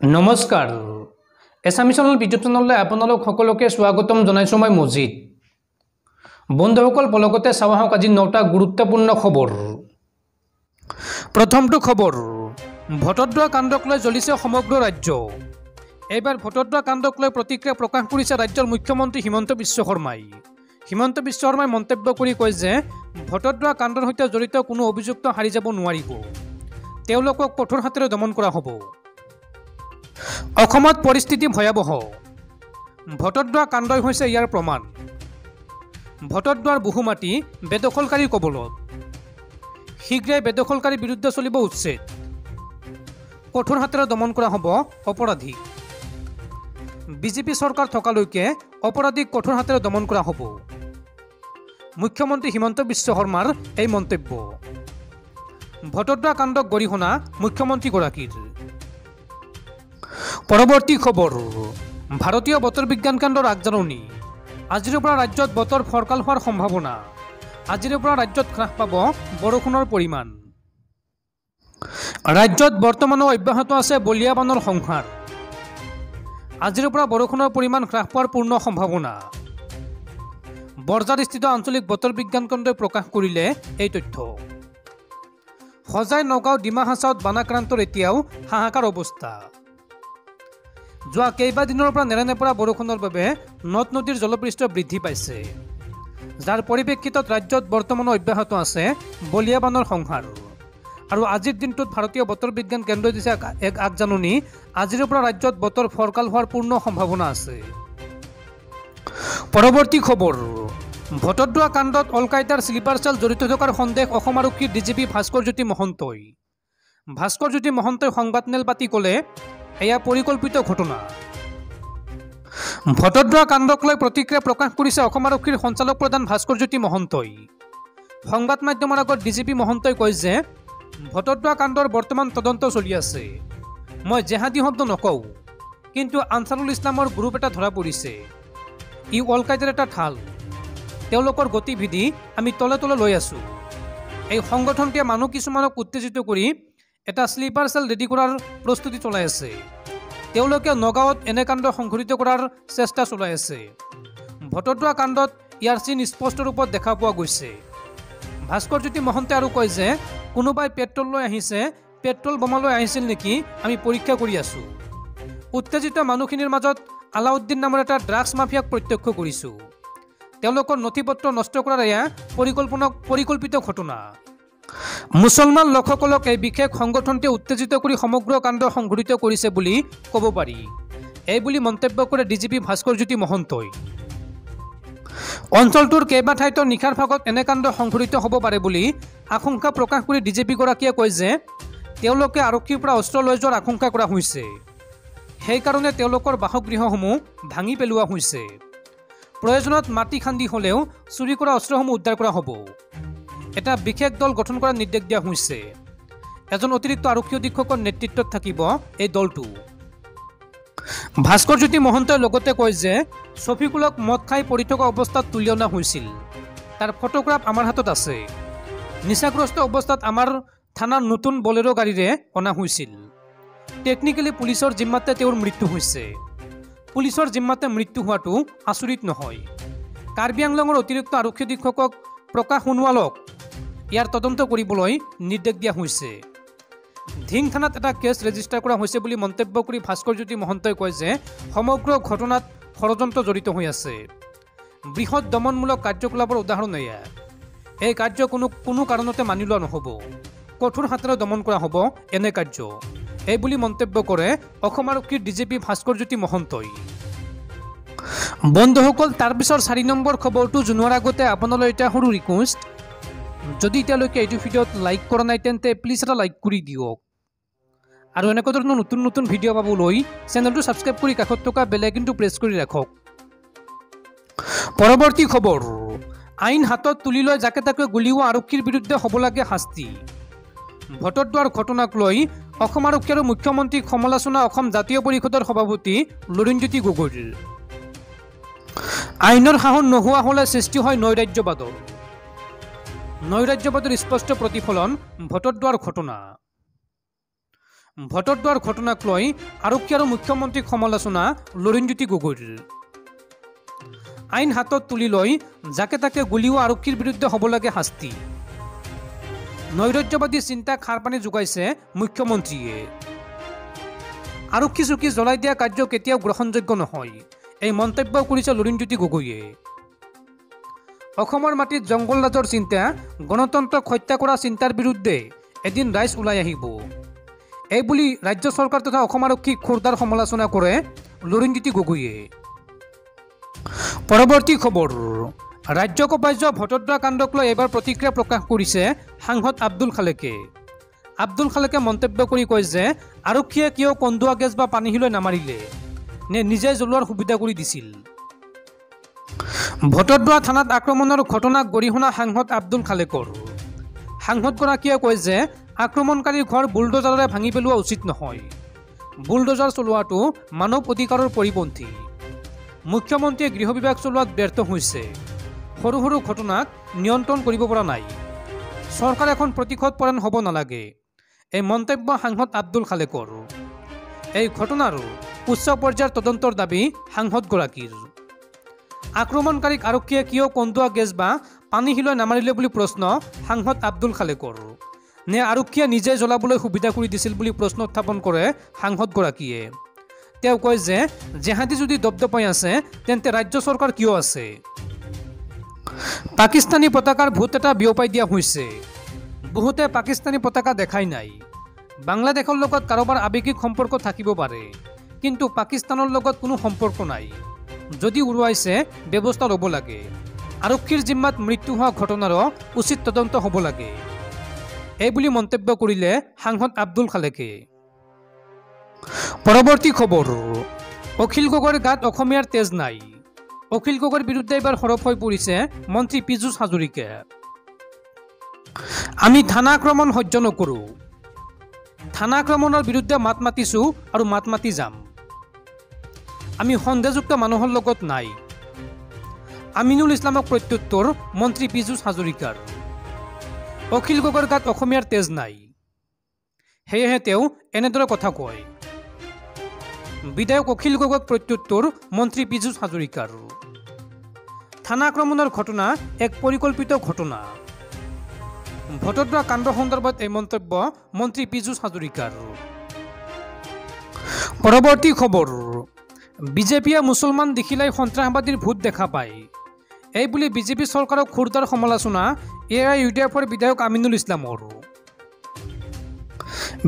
নমস্কাৰ। এছামিছনৰ ইউটিউব চেনেললৈ আপোনালোক সকলোকে স্বাগতম জনাইছোঁ মই মজিদ। বন্ধুসকল পলকতে চাওঁ আহক আজি নটা গুৰুত্বপূৰ্ণ খবৰ। প্ৰথমটো খবৰ ভোটদ্ৰোৱা কাণ্ডক লৈ জ্বলিছে সমগ্ৰ ৰাজ্য। এইবাৰ ভোটদ্ৰোৱা কাণ্ডক লৈ প্ৰতিক্ৰিয়া প্ৰকাশ কৰিছে ৰাজ্যৰ মুখ্যমন্ত্ৰী হিমন্ত বিশ্ব শৰ্মাই। হিমন্ত বিশ্ব শৰ্মাই মন্তব্য কৰি কয় যে ভোটদ্ৰোৱা কাণ্ডৰ সৈতে জড়িত কোনো অভিযুক্ত হাৰি যাব নোৱাৰিব। তেওঁলোকক কঠোৰ হাতেৰে দমন কৰা হ'ব। অসমত পৰিস্থিতি ভয়াৱহ। ভোটদ্ৰোৱা কাণ্ডই হৈছে ইয়াৰ প্ৰমাণ। ভোটদ্ৰোৱাৰ বহু মাটি বেদখলকাৰীৰ কবলত। শীঘ্ৰে বেদখলকাৰীৰ বিৰুদ্ধে চলিব উচ্ছেদ। কঠোৰ হাতেৰে দমন কৰা হ'ব অপৰাধীক বিজেপি চৰকাৰ থকালৈকে অপৰাধীক কঠোৰ হাতেৰে দমন কৰা হ'ব। মুখ্যমন্ত্ৰী হিমন্ত বিশ্ব শৰ্মাৰ এই মন্তব্য। ভোটদ্ৰোৱা কাণ্ডক গৰিহণা মুখ্যমন্ত্ৰীগৰাকীৰ। পৰৱৰ্তী খবৰ। ভাৰতীয় বতৰ বিজ্ঞান কেন্দ্ৰৰ আগজাননী। আজিৰ পৰা ৰাজ্যত বতৰ ফৰকাল হোৱাৰ সম্ভাৱনা। আজিৰ পৰা ৰাজ্যত হ্ৰাস পাব বৰষুণৰ পৰিমাণ। ৰাজ্যত বৰ্তমানো অব্যাহত আছে বলিয়া বানৰ সংহাৰ। আজিৰ পৰা বৰষুণৰ পৰিমাণ হ্ৰাস পোৱাৰ পূৰ্ণ সম্ভাৱনা। বৰজাৰস্থিত আঞ্চলিক বতৰ বিজ্ঞান কেন্দ্ৰই প্ৰকাশ কৰিলে এই তথ্য। সজাই নগাঁও ডিমা হাছাওত বানাক্ৰান্তৰ এতিয়াও হাহাকাৰ অৱস্থা। যোৱা কেইবাদিনৰ পৰা নেৰানেপেৰা বৰষুণৰ বাবে নদ নদীৰ জলপৃষ্ঠ বৃদ্ধি পাইছে। যাৰ পৰিপ্ৰেক্ষিতত ৰাজ্যত বৰ্তমানো অব্যাহত আছে বলিয়া বানৰ সংহাৰ। আৰু আজিৰ দিনটোত ভাৰতীয় বতৰ বিজ্ঞান কেন্দ্ৰই দিছে এক- আগজাননী। আজিৰ পৰা ৰাজ্যত বতৰ ফৰকাল হোৱাৰ পূৰ্ণ সম্ভাৱনা আছে। পৰৱৰ্তী খবৰ। ভোটদ্ৰোৱা কাণ্ডত অল কায়দাৰ শ্লিপাৰ চেল জড়িত থকাৰ সন্দেহ অসম আৰক্ষীৰ ডিজিপি ভাস্কৰ জ্যোতি মহন্তই। ভাস্কৰ জ্যোতি মহন্তই সংবাদমেল পাতি ক'লে এয়া পৰিকল্পিত ঘটনা। ভোটদ্ৰোৱা কাণ্ডক লৈ প্ৰতিক্ৰিয়া প্ৰকাশ কৰিছে অসম আৰক্ষীৰ সঞ্চালক প্ৰধান ভাস্কৰ জ্যোতি মহন্তই। সংবাদ মাধ্যমৰ আগত ডিজিপি মহন্তই কয় যে ভোটদ্ৰোৱা কাণ্ডৰ বৰ্তমান তদন্ত চলি আছে। মই জেহাদী শব্দ নকওঁ কিন্তু আনচাৰুল ইছলামৰ গ্ৰুপ এটা ধৰা পৰিছে। ই কায়দাৰ এটা ঠাল তেওঁলোকৰ গতিবিধি আমি তলে তলে লৈ আছোঁ। এই সংগঠনটোৱে মানুহ কিছুমানক উত্তেজিত কৰি এটা শ্লিপাৰ চেল ৰেডি কৰাৰ প্ৰস্তুতি চলাই আছে। তেওঁলোকে নগাঁৱত এনে কাণ্ড সংঘটিত কৰাৰ চেষ্টা চলাই আছে। ভোটদ্ৰোৱা কাণ্ডত ইয়াৰ চিন স্পষ্ট ৰূপত দেখা পোৱা গৈছে। ভাস্কৰ জ্যোতি মহন্তে আৰু কয় যে কোনোবাই পেট্ৰল লৈ আহিছে পেট্ৰল বোমালৈ আহিছিল নেকি আমি পৰীক্ষা কৰি আছোঁ। উত্তেজিত মানুহখিনিৰ মাজত আলাউদ্দিন নামৰ এটা ড্ৰাগছ মাফিয়াক প্ৰত্যক্ষ কৰিছোঁ। তেওঁলোকৰ নথি পত্ৰ নষ্ট কৰাৰ এয়া পৰিকল্পনা পৰিকল্পিত ঘটনা। মুছলমান লোকসকলক এই বিশেষ সংগঠনটোৱে উত্তেজিত কৰি সমগ্ৰ কাণ্ড সংঘটিত কৰিছে বুলি ক'ব পাৰি। এই বুলি মন্তব্য কৰে ডিজিপি ভাস্কৰ জ্যোতি মহন্তই। অঞ্চলটোৰ কেইবা ঠাইতো নিশাৰ ভাগত এনে কাণ্ড সংঘটিত হ'ব পাৰে বুলি আশংকা প্ৰকাশ কৰি ডিজিপিগৰাকীয়ে কয় যে তেওঁলোকে আৰক্ষীৰ পৰা অস্ত্ৰ লৈ যোৱাৰ আশংকা কৰা হৈছে। সেইকাৰণে তেওঁলোকৰ বাসগৃহসমূহ ভাঙি পেলোৱা হৈছে। প্ৰয়োজনত মাটি খান্দি হ'লেও চুৰি কৰা অস্ত্ৰসমূহ উদ্ধাৰ কৰা হ'ব। এটা বিশেষ দল গঠন কৰাৰ নিৰ্দেশ দিয়া হৈছে। এজন অতিৰিক্ত আৰক্ষী অধীক্ষকৰ নেতৃত্বত থাকিব এই দলটো। ভাস্কৰ জ্যোতি লগতে কয় যে ছফিকুলক মদ খাই পৰি থকা অৱস্থাত তুলি অনা হৈছিল। তাৰ ফটোগ্ৰাফ আমাৰ হাতত আছে। নিচাগ্ৰস্ত অৱস্থাত আমাৰ থানাৰ নতুন বলেৰ' গাড়ীৰে অনা হৈছিল। টেকনিকেলি পুলিচৰ জিম্মাতে তেওঁৰ মৃত্যু হৈছে। পুলিচৰ জিম্মাতে মৃত্যু হোৱাটো আচৰিত নহয়। কাৰ্বি আংলঙৰ অতিৰিক্ত আৰক্ষী অধীক্ষকক প্ৰকাশ সোণোৱালক ইয়াৰ তদন্ত কৰিবলৈ নিৰ্দেশ দিয়া হৈছে। ধিং থানাত এটা কেছ ৰেজিষ্টাৰ কৰা হৈছে বুলি মন্তব্য কৰি ভাস্কৰ জ্যোতি মহন্তই কয় যে সমগ্ৰ ঘটনাত ষড়যন্ত্ৰ জড়িত হৈ আছে। বৃহৎ দমনমূলক কাৰ্যকলাপৰ উদাহৰণ এয়া। এই কাৰ্য কোনো কোনো কাৰণতে মানি লোৱা নহ'ব। কঠোৰ হাতেৰে দমন কৰা হ'ব এনে কাৰ্য। এই বুলি মন্তব্য কৰে অসম আৰক্ষীৰ ডিজিপি ভাস্কৰ জ্যোতি মহন্তই। বন্ধুসকল তাৰপিছৰ চাৰি নম্বৰ খবৰটো জনোৱাৰ আগতে আপোনালৈ এটা সৰু ৰিকুৱেষ্ট যদি এতিয়ালৈকে এইটো ভিডিঅ'ত লাইক কৰা নাই তেন্তে প্লিজ এটা লাইক কৰি দিয়ক। আৰু এনেকুৱা ধৰণৰ নতুন নতুন ভিডিঅ' পাবলৈ চেনেলটো ছাবস্ক্ৰাইব কৰি কাষত থকা বেলেগিনটো প্ৰেছ কৰি ৰাখক। পৰৱৰ্তী খবৰ আইন হাতত তুলি লৈ যাকে তাকে গুলীওৱা আৰক্ষীৰ বিৰুদ্ধে হ'ব লাগে শাস্তি। ভোটদ্ৰোৱাৰ ঘটনাক লৈ অসম আৰক্ষী আৰু মুখ্যমন্ত্ৰীক সমালোচনা অসম জাতীয় পৰিষদৰ সভাপতি লুৰিণজ্যোতি গগৈৰ। আইনৰ সাহস নোহোৱা হ'লে সৃষ্টি হয় নৈৰাজ্যবাদৰ। নৈৰাজ্যবাদৰ স্পষ্ট প্ৰতিফলন ভোটদ্ৰোৱাৰ ঘটনা। ভোটদ্বাৰ ঘটনাক লৈ আৰক্ষী আৰু মুখ্যমন্ত্ৰীক সমালোচনা লৰিণজ্যোতি গগৈৰ। আইন হাতত তুলি লৈ যাকে তাকে গুলীওৱা আৰক্ষীৰ বিৰুদ্ধে হ'ব লাগে শাস্তি। নৈৰাজ্যবাদী চিন্তাক সাৰ পানী যোগাইছে মুখ্যমন্ত্ৰীয়ে। আৰক্ষী চকী জ্বলাই দিয়া কাৰ্য কেতিয়াও গ্ৰহণযোগ্য নহয় এই মন্তব্য কৰিছে লৰিণজ্যোতি গগৈয়ে। অসমৰ মাটিত জংঘল ৰাজৰ চিন্তা গণতন্ত্ৰক হত্যা কৰা চিন্তাৰ বিৰুদ্ধে এদিন ৰাইজ ওলাই আহিব। এইবুলি ৰাজ্য চৰকাৰ তথা অসম আৰক্ষীক খোৰদাৰ সমালোচনা কৰে লৰিণজ্যোতি গগৈয়ে। পৰৱৰ্তী খবৰ ৰাজ্য কপাৰ্য ভটদ্ৰা কাণ্ডক লৈ এইবাৰ প্ৰতিক্ৰিয়া প্ৰকাশ কৰিছে সাংসদ আব্দুল খালেকে। আব্দুল খালেকে মন্তব্য কৰি কয় যে আৰক্ষীয়ে কিয় কন্দুৱা গেছ বা পানীশিলৈ নামাৰিলে নে নিজে জ্বলোৱাৰ সুবিধা কৰি দিছিল। ভটদ্ৰা থানাত আক্ৰমণৰ ঘটনাক গৰিহণা সাংসদ আব্দুল খালেকৰ। সাংসদগৰাকীয়ে কয় যে আক্ৰমণকাৰীৰ ঘৰ বুলডোজাৰেৰে ভাঙি পেলোৱা উচিত নহয়। বুলডোজাৰ চলোৱাটো মানৱ অধিকাৰৰ পৰিপন্থী। মুখ্যমন্ত্ৰীয়ে গৃহ বিভাগ চলোৱাত ব্যৰ্থ হৈছে। সৰু সৰু ঘটনাক নিয়ন্ত্ৰণ কৰিব পৰা নাই। চৰকাৰ এখন প্ৰতিশোধ পৰায়ণ হ'ব নালাগে এই মন্তব্য সাংসদ আব্দুল খালেকৰ। এই ঘটনাৰো উচ্চ পৰ্যায়ৰ তদন্তৰ দাবী সাংসদগৰাকীৰ। আক্ৰমণকাৰীক আৰক্ষীয়ে কিয় কন্দুৱা গেছ বা পানী শিলৈ নামাৰিলে বুলি প্ৰশ্ন সাংসদ আব্দুল খালেকৰ। নে আৰক্ষীয়ে নিজে জ্বলাবলৈ সুবিধা কৰি দিছিল বুলি প্ৰশ্ন উত্থাপন কৰে সাংসদগৰাকীয়ে। তেওঁ কয় যে জেহাদী যদি দপদপাই আছে তেন্তে ৰাজ্য চৰকাৰ কিয় আছে? পাকিস্তানী পতাকাৰ ভূত এটা বিয়পাই দিয়া হৈছে। বহুতে পাকিস্তানী পতাকা দেখাই নাই। বাংলাদেশৰ লগত কাৰোবাৰ আৱেগিক সম্পৰ্ক থাকিব পাৰে। কিন্তু পাকিস্তানৰ লগত কোনো সম্পৰ্ক নাই। যদি উৰুৱাইছে ব্যৱস্থা ল'ব লাগে। আৰক্ষীৰ জিম্মাত মৃত্যু হোৱা ঘটনাৰো উচিত তদন্ত হ'ব লাগে। এইবুলি মন্তব্য কৰিলে সাংসদ আব্দুল খালেকে। পৰৱৰ্তী খবৰ। অখিল গগৈৰ গাত অসমীয়াৰ তেজ নাই। অখিল গগৈৰ বিৰুদ্ধে এইবাৰ সৰব হৈ পৰিছে মন্ত্ৰী পীযুষ হাজৰিকা। আমি থানা আক্ৰমণ সহ্য নকৰোঁ। থানা আক্ৰমণৰ বিৰুদ্ধে মাত মাতিছোঁ আৰু মাত মাতি যাম। আমি সন্দেহযুক্ত মানুহৰ লগত নাই। আমিনুল ইছলামক প্ৰত্যুত্তৰ মন্ত্ৰী পীযুষ হাজৰিকাৰ। অখিল গগৈৰ গাত অসমীয়াৰ তেজ নাই। সেয়েহে তেওঁ এনেদৰে কথা কয়। বিধায়ক অখিল গগৈক প্ৰত্যুত্তৰ মন্ত্ৰী পীযুষ হাজৰিকাৰ। থানা আক্ৰমণৰ ঘটনা এক পৰিকল্পিত ঘটনা। ভটদ্ৰা কাণ্ড সন্দৰ্ভত এই মন্তব্য মন্ত্ৰী পীযুষ হাজৰিকাৰ। পৰৱৰ্তী খবৰ। বিজেপিয়ে মুছলমান দেখিলাই সন্ত্ৰাসবাদীৰ ভোট দেখা পায়। এই বুলি বিজেপি চৰকাৰক খুৰদাৰ সমালোচনা এ আই ইউ ডি এফৰ বিধায়ক আমিনুল ইছলামৰ।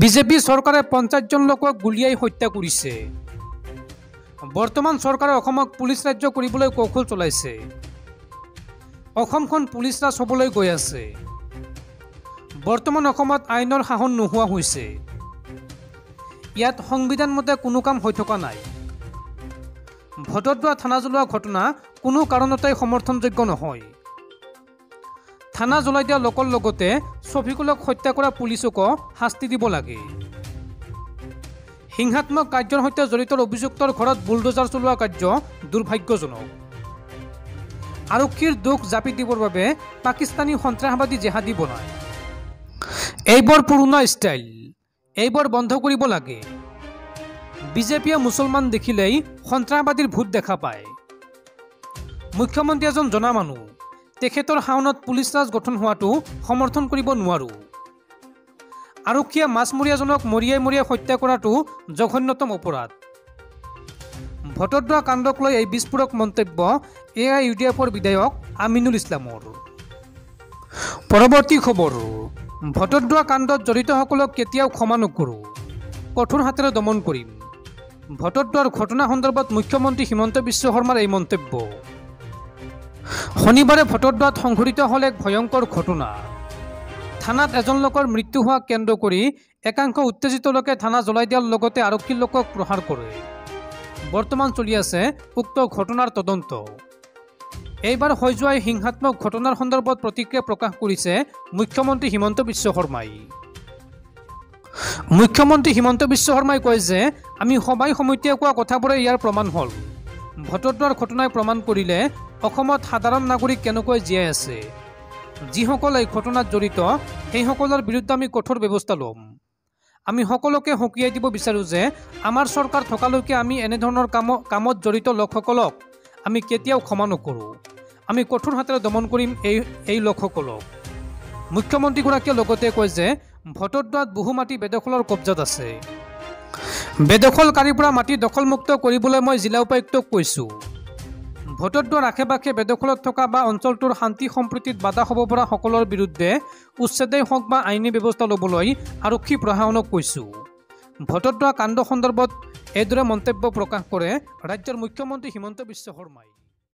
বিজেপি চৰকাৰে পঞ্চাছজন লোকক গুলীয়াই হত্যা কৰিছে। বৰ্তমান চৰকাৰে অসমক পুলিচ ৰাজ্য কৰিবলৈ কৌশল চলাইছে। অসমখন পুলিচ ৰাজ হ'বলৈ গৈ আছে। বৰ্তমান অসমত আইনৰ শাসন নোহোৱা হৈছে। ইয়াত সংবিধান মতে কোনো কাম হৈ থকা নাই। ভটদ্ৰা থানা জ্বলোৱা ঘটনা কোনো কাৰণতেই সমৰ্থনযোগ্য নহয়। থানা জ্বলাই দিয়া লোকৰ লগতে ছফিকুলক হত্যা কৰা পুলিচকো শাস্তি দিব লাগে। হিংসাত্মক কাৰ্যৰ সৈতে জড়িত অভিযুক্তৰ ঘৰত বুলডোজাৰ চলোৱা কাৰ্য দুৰ্ভাগ্যজনক। আৰক্ষীৰ দোষ জাপি দিবৰ বাবে পাকিস্তানী সন্ত্ৰাসবাদী জেহাদী বনায়। এইবোৰ পুৰণা ষ্টাইল। এইবোৰ বন্ধ কৰিব লাগে। বিজেপিয়ে মুছলমান দেখিলেই সন্ত্ৰাসবাদীৰ ভোট দেখা পায়। মুখ্যমন্ত্ৰী এজন জনা মানুহ তেখেতৰ শাওনত পুলিচ ৰাজ গঠন হোৱাটো সমৰ্থন কৰিব নোৱাৰোঁ। আৰক্ষীয়ে মাছমৰীয়াজনক মৰিয়াই মৰিয়াই হত্যা কৰাটো জঘন্যতম অপৰাধ। ভটদ্ৰা কাণ্ডক লৈ এই বিস্ফোৰক মন্তব্য এ আই ইউ ডি এফৰ বিধায়ক আমিনুল ইছলামৰ। পৰৱৰ্তী খবৰ ভটদ্ৰা কাণ্ডত জড়িতসকলক কেতিয়াও ক্ষমা নকৰোঁ কঠোৰ হাতেৰে দমন কৰিম। ভটদ্ৰাৰ ঘটনা সন্দৰ্ভত মুখ্যমন্ত্ৰী হিমন্ত বিশ্ব শৰ্মাৰ এই মন্তব্য। শনিবাৰে ভটদ্ৰাত সংঘটিত হ'ল এক ভয়ংকৰ ঘটনা। থানাত এজন লোকৰ মৃত্যু হোৱা কেন্দ্ৰ কৰি একাংশ উত্তেজিত লোকে থানা জ্বলাই দিয়াৰ লগতে আৰক্ষীৰ লোকক প্ৰহাৰ কৰে। বৰ্তমান চলি আছে উক্ত ঘটনাৰ তদন্ত। এইবাৰ হৈ যোৱা হিংসাত্মক ঘটনাৰ সন্দৰ্ভত প্ৰতিক্ৰিয়া প্ৰকাশ কৰিছে মুখ্যমন্ত্ৰী হিমন্ত বিশ্ব শৰ্মাই। মুখ্যমন্ত্ৰী হিমন্ত বিশ্ব শৰ্মাই কয় যে আমি সবাই সমিতিয়ে কোৱা কথাবোৰে ইয়াৰ প্ৰমাণ হ'ল। ভটদ্ৰাৰ ঘটনাই প্ৰমাণ কৰিলে অসমত সাধাৰণ নাগৰিক কেনেকৈ জীয়াই আছে। যিসকল এই ঘটনাত জড়িত সেইসকলৰ বিৰুদ্ধে আমি কঠোৰ ব্যৱস্থা ল'ম। আমি সকলোকে সকীয়াই দিব বিচাৰোঁ যে আমাৰ চৰকাৰ থকালৈকে আমি এনেধৰণৰ কাম কামত জড়িত লোকসকলক আমি কেতিয়াও ক্ষমা নকৰোঁ। আমি কঠোৰ হাতেৰে দমন কৰিম এই এই লোকসকলক। মুখ্যমন্ত্ৰীগৰাকীয়ে লগতে কয় যে ভোটৰদোৱাত বহু মাটি বেদখলৰ কব্জাত আছে। বেদখলকাৰীৰ পৰা মাটি দখলমুক্ত কৰিবলৈ মই জিলা উপায়ুক্তক কৈছোঁ। ভোটৰদোৱাৰ আশে পাশে বেদখলত থকা বা অঞ্চলটোৰ শান্তি সম্প্ৰীতিত বাধা হ'ব পৰা সকলৰ বিৰুদ্ধে উচ্ছেদেই হওক বা আইনী ব্যৱস্থা ল'বলৈ আৰক্ষী প্ৰশাসনক কৈছোঁ। ভোটৰদোৱা কাণ্ড সন্দৰ্ভত এইদৰে মন্তব্য প্ৰকাশ কৰে ৰাজ্যৰ মুখ্যমন্ত্ৰী হিমন্ত বিশ্ব শৰ্মাই।